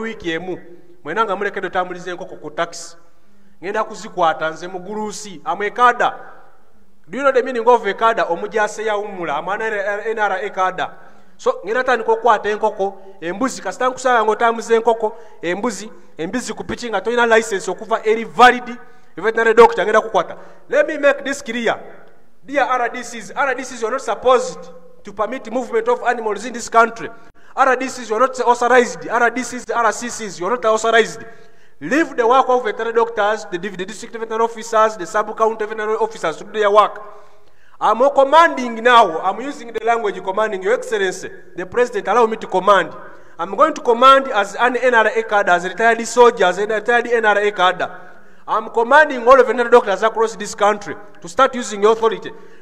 wiiki emu mwenanga mulekedo mulekedde otambuliza enkoko ku taxi ngenda kuzikwata nze muguluusi amwekada do you know the meaning of ekada? Omujase yawumula amwana nra ekada. So ngenda tandika okukwata enkoko embuzi. Kasita nkusaba nga otambuza enkoko embuzi. Embizi ku piki nga tolina license okuva eri valid. Veterinary doctor ngenda kukwata. Let me make this clear. Dear rdcs rdcs you're not supposed to permit movement of animals in this country rdcs you're not authorized rdcs rccs you're not authorized leave the work of veterinary doctors the, the district veterinary officers the sub county veterinary officers to do their work I'm commanding now. I'm using the language commanding. Your Excellency, the President, allow me to command. I'm going to command as an NRA cadre, as a retired soldier, as a retired NRA cadre. I'm commanding all the doctors across this country to start using your authority.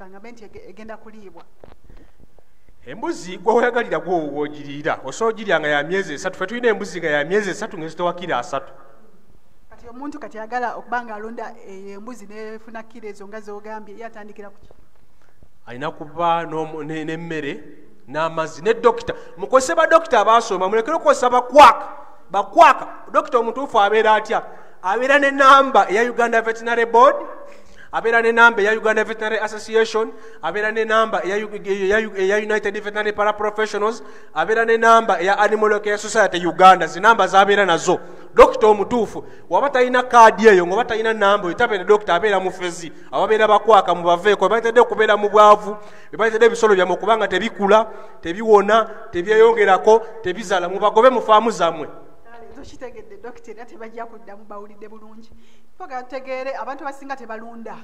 kangambe nti ege- egenda kuliibwa. Embuzi gwe oyagalira gwe wogiriira osobola ogirya nga ya myezi esatu fe tulina embuzi nga ya myezi esatu ngezitowa kiro asatu. Kati omuntu kati ayagala okuba nga alonda eyo embuzi nefuna kiro ezo nga zogambye ye atandikira ku ki? Alina kuba n'emmere n'amazzi ne dokita. Mukozese badokita abaasoma mulekere okukozesa bakwaka bakwaka. Dokita omutuufu abeera atya? Abeera ne namba eya uganda veterinary board abeera ne namba eya uganda veterinary association abeera ne namba eya united veterinary paraprofessionals abeera ne namba eya animal care society uganda. Zinamba zabeera nazo. Dokita omutuufu waba talina kaadi eyo ngaoba talina namba oyo tabeera dokita abeera mufezi ababeera bakwaka mubaveeko bebaitedde okubeera mu bwavu bebaitedde ebisolo byammwe okubanga tebikula tebiwona tebyeyongerako tebizaala mubagobe mu faamu zammwe tokitegedde dokita era tebajja kuddamu bawulidde bulungi. Twagala tutegeere abantu abasinga tebalunda.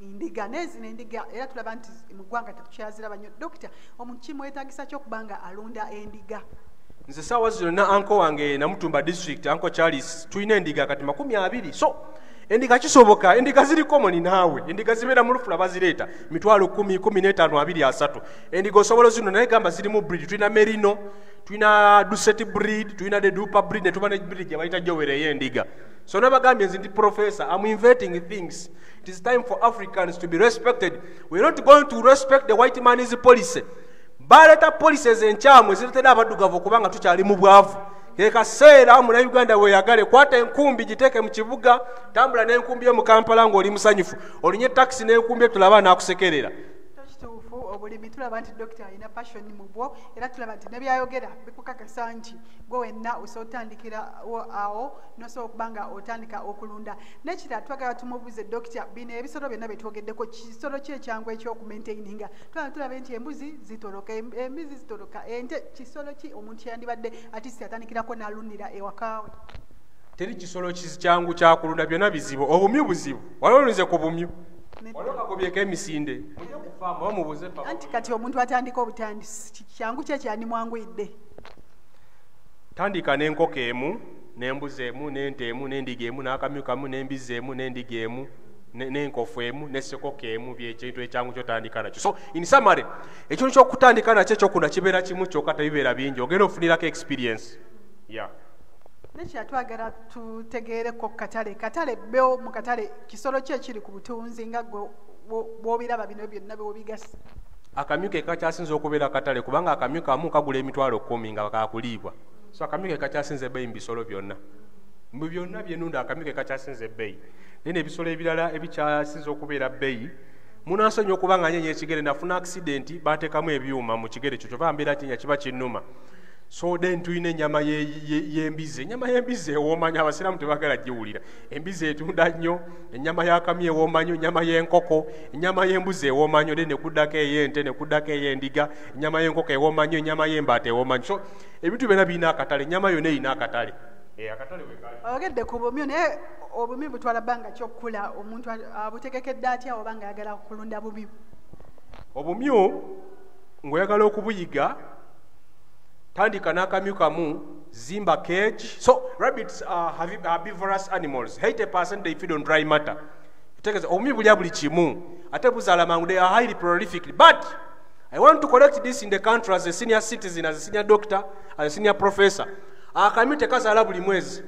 Ndiga nezino endiga era tulaba nti mu ggwanga tetukyaziraba nnyo dokita omuntu kimwetagisa kyokuba nga alunda endiga? Nze saawa zino na anko wange namutumba district anko charles tulina endiga kati makumi abiri so endiga kisoboka endiga ziri komoni naawe. Endiga zibeera mu lufula bazireeta. Mitwalo kumi kumi n'etaano abiri asatu. Endiga osobola zino naye gamba zirimu breed. Tulina merino tulina duset breed tulina dupa breed ne tuba ne breed gye bayita jowere ey'endiga so nabagambye nze ndi professor am inventing things. It is time for africans to be respected. We're not going to respect the white man's policy. Baleeta policies enkyamu eziretera abaddugavu okuba nga tukyali mu bwavu ke kaseera munauganda weeyagale kwata enkumbi giteeke mu kibuga tambula n'enkumbi yo mu kampala ng'oli musanyufu. Olinye takisi n'enkumbi etulaba n'akusekerera. kituufu obulimi tulaba nti dokita alina passion mu bwo era tulaba nti nebyayogera bikukakasa nti gwe wenna osobola otandikira wo- awo nosobola okuba nga otandika okulunda. Nekira twagala tumubuuze dokita bino ebisolo byonna byetwogeddeko kisolo ki ekyangu ekyokumaintaininga? Tulaba tulabe nti embuzi zitoloka em- embuzi zitoloka ente kisolo ki omuntu yandibadde atisi atandikirako n'alundira ewakaawe? Teri kisolo kizi kyangu kyakulunda byonna bizibu obumyu buzibu waliwo olunze ku bumyu waliwo kagobyeko emisinde? Mujje ku faamu oba mubuuze anti kati omuntu atandika obutandisi kyangu ki ekyandimwanguyidde tandika n'enkoko emu n'embuzi emu n'ente emu n'endiga emu n'akamyu kamu n'embizi emu n'endiga emu ne- n'enkofu emu n'essekoko emu byekintu ekyangu kyotandika nakyo. So in summary ekintu kyokutandika nakyo ekyokuna kibeera kimu kyokka tebibeera bingi. Ogenda ofunirako experience. Yeah. Nekira twagala tutegeereko ku katale. Katale beo mu katale kisolo ki ekiri ku butunzi nga bw'obiraba bino byonna bwobigasa akamyu ke kakyasinza okubeera katale kubanga akamyu kamu kagula emitwalo kumi nga kakuliibwa so akamyu ke kakyasinza ebbeeyi mu bisolo byonna. Mu byonna byenunda akamyu ke kakyasinza ebbeeyi. Naye nebisolo ebirala ebikyasinza okubeera bbeeyi munansonyi okuba nga nyenya ekigere nafuna akisidenti bateekamu ebyuma mu kigere kyo kyova mbeera kinya kiba kinnuma so then tulina ennyama ye- ye- y'embizi. Ennyama y'embizi ewooma nnyo abasiraamu tebagala giwulira. Embizi etunda nnyo ennyama y'akamyu ewooma nnyo ennyama y'enkoko ennyama y'embuzi ewooma nnyo then nekuddako ey'ente nekuddako ey'endiga ennyama y'enkoko ewooma nnyo ennyama y'embaata ewooma nnyo so ebintu byonna birina akatale ennyama yonna erina akatale. Eh, oyogedde ku bumyu naye obumyu butwala bbanga kyokukula omuntu abutegekedde atya oba nga ayagala kulunda bumyu? Obumyu ng'oyagala okubuyiga tandika n'akamyu kamu zimba cage so rabbits are herbivorous animals. 80 they feed on dry matter. Tegeza obumi bulya buli kimu. Ate buzaala mangu they are highly prolific but i want to collect this in the country as a senior citizen as a senior doctor as a senior professor. Akamyu tekazaala buli mwezi.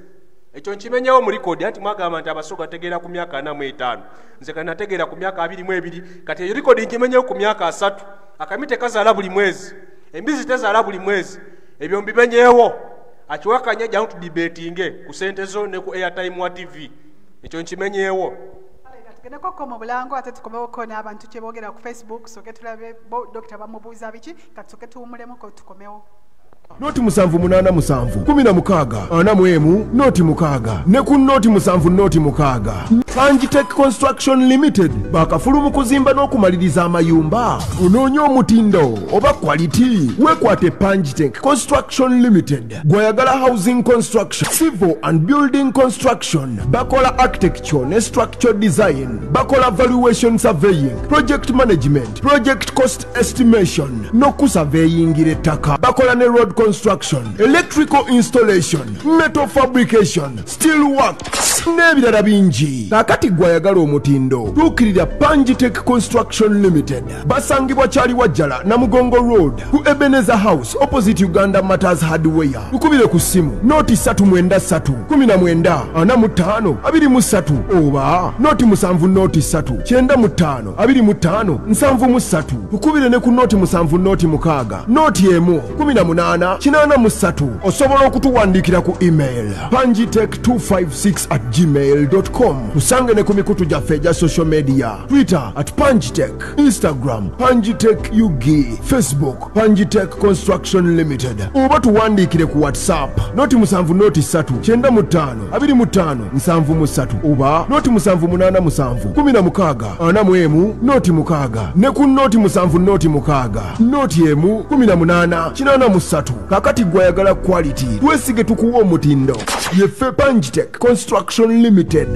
Ekyo nkimenyawo mu likodi anti mwagamba nti abasoga ategeera ku myaka ana mu etaano. Nze kati nategeera ku myaka abiri mu ebiri. Kati eyo likodi nkimenyewo ku myaka asatu. Akami tekazaala buli mwezi. Embizi tezaala buli mwezi ebyo mbimenyeewo akiwakanya jangu tudibetinge ku sente zo ne ku airtime wa tv ekyo nkimenyeewo. Tugendeko mu bulango ate tukomewoko n'abantu kye boogera ku facebook soke tulabe dokita bamubuuza biki kati soke tuwumulemuko tukomewo noti musanvu munaana musanvu. Kumi na mukaaga ana mu emu noti mukaaga ne ku noti musanvu noti mukaaga Pangitech construction limited. Bakafulu mu kuzimba n'okumaliriza amayumba. Onoonya omutindo oba quality? Weekwate Pangitech construction limited. Gw'oyagala housing construction. Civil and building construction. Bakola architecture ne structure design. Bakola valuation surveying. Project management. Project cost estimation. N'okusurveyingira ettaka bakola ne road construction electrical installation metal fabrication steel works n'ebirala bingi. Kaakati gw'ayagala omutindo tuukirira pangitech construction limited. Basangibwa kyali wajjala namugongo road ku ebeneza house opposite uganda matters hardware. Tukubire ku simu noti 393 19 45 23 oba noti 7 noti 3 95 25 73 tukubire ne ku noti 7 noti 6 noti emu 18 83 osobola okutuwandiikira ku email. Pangitech 256 at gmail com. Tusange ne ku mikutu gyaffe egya social media. Twitter at pangitech. Instagram pangitech ug facebook pangitech construction limited. Oba tuwandiikire ku whatsapp. Noti 7 noti 3 95 25 73 oba noti 787 16 41 noti 6 ne ku noti 7 noti 6 noti emu 18 83 kakati gwayagala quality twesige tukuwa omutindo. Yeffe pangitech construction limited.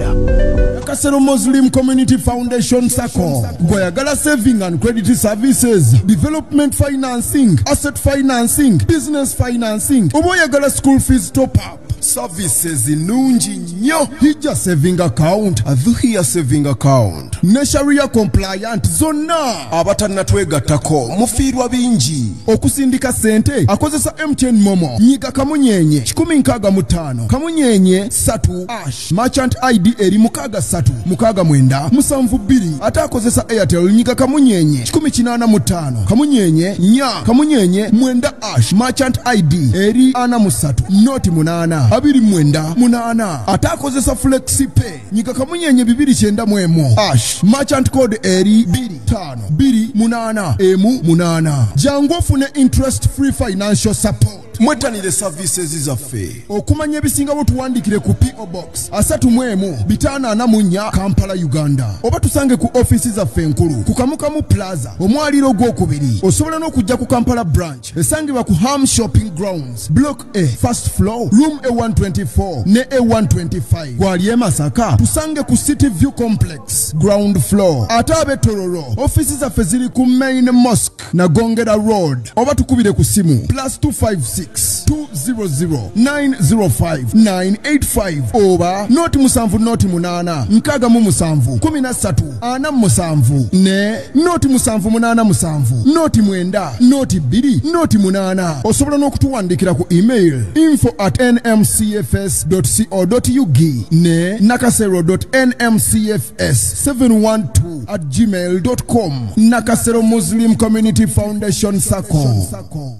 Kasero muslim community foundation sacco. Gwayagala saving and credit services development financing asset financing business financing. Oba oyagala school fees top up services nungi nyo. Hija saving account adhuhiya saving account. Ne sharia compliant zonna abatannatwegattako mufiirwa bingi okusindika sente akozesa mtn momo. Nyiga kamunyenye 165 kamunyenye 3 ash. Merchant id eri 63 69 72 ate akozesa airtel nyiga kamunyenye 185 kamunyenye nya. Kamunyenye 9 ash. Merchant id eri 43 noti 8 abiri mwenda munana ate akozesa flexi pay nyika kamunyenye bibiri kyenda mu ash. Merchant code eri biri tano. Biri munana emu munana. Jangu ofune interest free financial support. Mwetanire services zaffe okumanya ebisingawo tuwandikire ku po box 31 544 kampala uganda. Oba tusange ku ofiisi zaffe enkulu ku kamukamu plaza omwaliro ogwokubiri. Osobola n'okujja ku kampala branch esangibwa ku ham shopping grounds block a first floor room a124 ne a125 gwali e masaka tusange ku city view complex ground floor. Ate ab'ettororo ofiisi zaffe ziri ku main mosque nagongera road. Oba tukubire ku simu plus 256 200905985 oba noti musanvu noti munaana nkaaga mu musanvu kumi na ssatu ana mu musanvu ne noti musanvu munaana musanvu noti mwenda noti bbiri noti munaana osobola n'okutuwandiikira ku email info at nmcfs co ug ne nakasero nmcfs 712 at gmail com. Nakasero muslim community foundation sacco.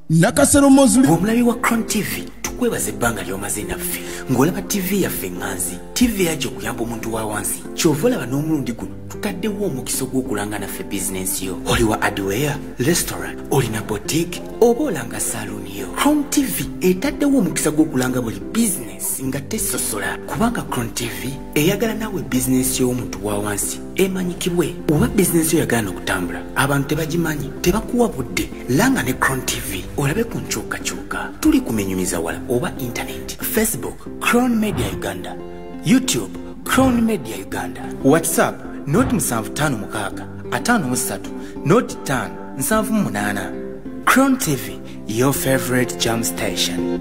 Nakasero muslim omulabi wa cron tv tukwebaza ebbanga lyomaze naffe. Ng'olaba tv yaffe eŋŋanzi tv yajja okuyamba omuntu wa wansi. Kyova olaba n'omulundi guno tutaddewo omukisa ogw'okulanga naffe bizinensi yo. Oli wa adware restaurant olina botique oba olanga saaluuni yo cron tv etaddewo omukisa gw'okulanga buli bizinensi nga tesosola. Kubanga cron tv eyagala naawe bizinensi y'omuntu wa wansi emanyikibwe. Oba bizinensi yo yagala n'okutambula abantu tebagimanyi tebakuwa budde. Langa ne cron tv olabe ku nkyukakyuka. Tuli kumenyumiza wala oba intaneti facebook cron media uganda. Youtube cron media uganda. Whatsapp noti 756 53 noti 5 78 Crown TV, your favorite jam station.